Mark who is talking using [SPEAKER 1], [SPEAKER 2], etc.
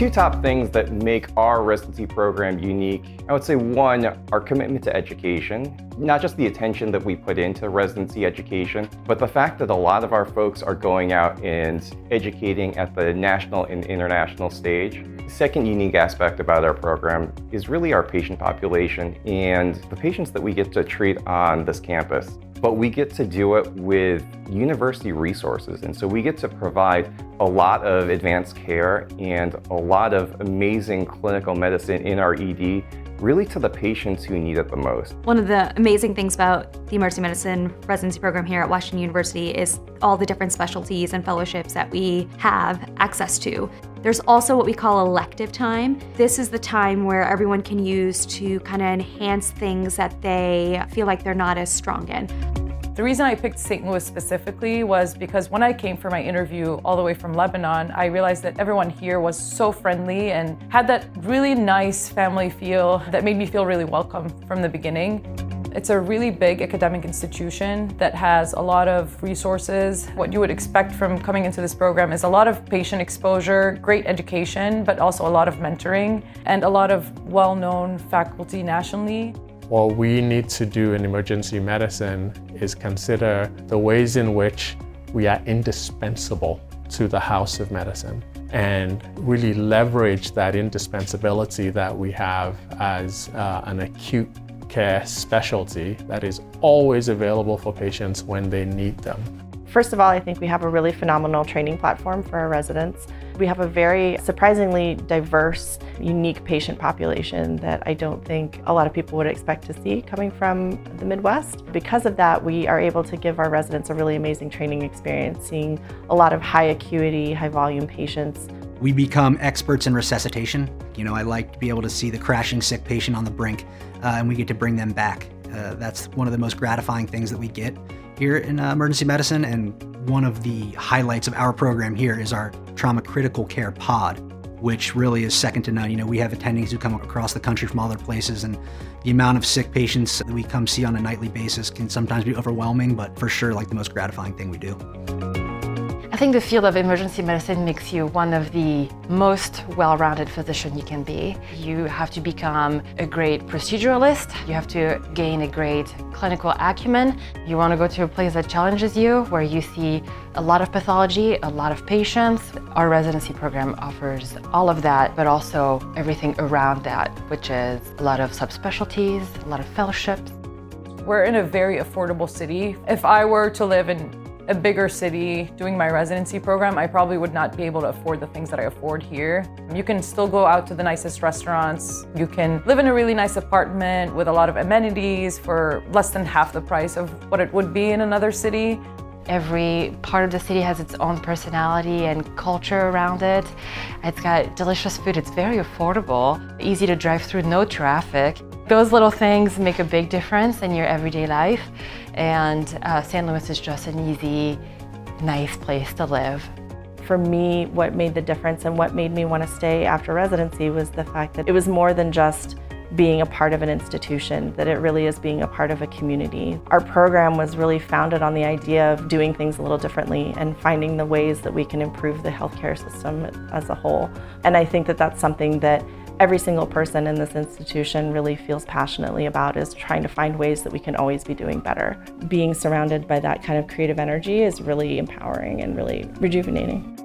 [SPEAKER 1] two top things that make our residency program unique, I would say one, our commitment to education. Not just the attention that we put into residency education, but the fact that a lot of our folks are going out and educating at the national and international stage. Second unique aspect about our program is really our patient population and the patients that we get to treat on this campus but we get to do it with university resources. And so we get to provide a lot of advanced care and a lot of amazing clinical medicine in our ED really to the patients who need it the most.
[SPEAKER 2] One of the amazing things about the emergency medicine residency program here at Washington University is all the different specialties and fellowships that we have access to. There's also what we call elective time. This is the time where everyone can use to kind of enhance things that they feel like they're not as strong in.
[SPEAKER 3] The reason I picked St. Louis specifically was because when I came for my interview all the way from Lebanon, I realized that everyone here was so friendly and had that really nice family feel that made me feel really welcome from the beginning. It's a really big academic institution that has a lot of resources. What you would expect from coming into this program is a lot of patient exposure, great education, but also a lot of mentoring and a lot of well-known faculty nationally.
[SPEAKER 4] What we need to do in emergency medicine is consider the ways in which we are indispensable to the house of medicine and really leverage that indispensability that we have as uh, an acute care specialty that is always available for patients when they need them.
[SPEAKER 5] First of all, I think we have a really phenomenal training platform for our residents. We have a very surprisingly diverse, unique patient population that I don't think a lot of people would expect to see coming from the Midwest. Because of that, we are able to give our residents a really amazing training experience, seeing a lot of high acuity, high volume patients.
[SPEAKER 6] We become experts in resuscitation. You know, I like to be able to see the crashing sick patient on the brink, uh, and we get to bring them back. Uh, that's one of the most gratifying things that we get here in uh, emergency medicine. And one of the highlights of our program here is our trauma critical care pod, which really is second to none. You know, we have attendings who come across the country from other places, and the amount of sick patients that we come see on a nightly basis can sometimes be overwhelming, but for sure, like the most gratifying thing we do
[SPEAKER 7] think the field of emergency medicine makes you one of the most well-rounded physician you can be. You have to become a great proceduralist. You have to gain a great clinical acumen. You want to go to a place that challenges you, where you see a lot of pathology, a lot of patients. Our residency program offers all of that, but also everything around that, which is a lot of subspecialties, a lot of fellowships.
[SPEAKER 3] We're in a very affordable city. If I were to live in a bigger city doing my residency program, I probably would not be able to afford the things that I afford here. You can still go out to the nicest restaurants. You can live in a really nice apartment with a lot of amenities for less than half the price of what it would be in another city.
[SPEAKER 7] Every part of the city has its own personality and culture around it. It's got delicious food, it's very affordable, easy to drive through, no traffic. Those little things make a big difference in your everyday life, and uh, St. Louis is just an easy, nice place to live.
[SPEAKER 5] For me, what made the difference and what made me want to stay after residency was the fact that it was more than just being a part of an institution, that it really is being a part of a community. Our program was really founded on the idea of doing things a little differently and finding the ways that we can improve the healthcare system as a whole. And I think that that's something that every single person in this institution really feels passionately about is trying to find ways that we can always be doing better. Being surrounded by that kind of creative energy is really empowering and really rejuvenating.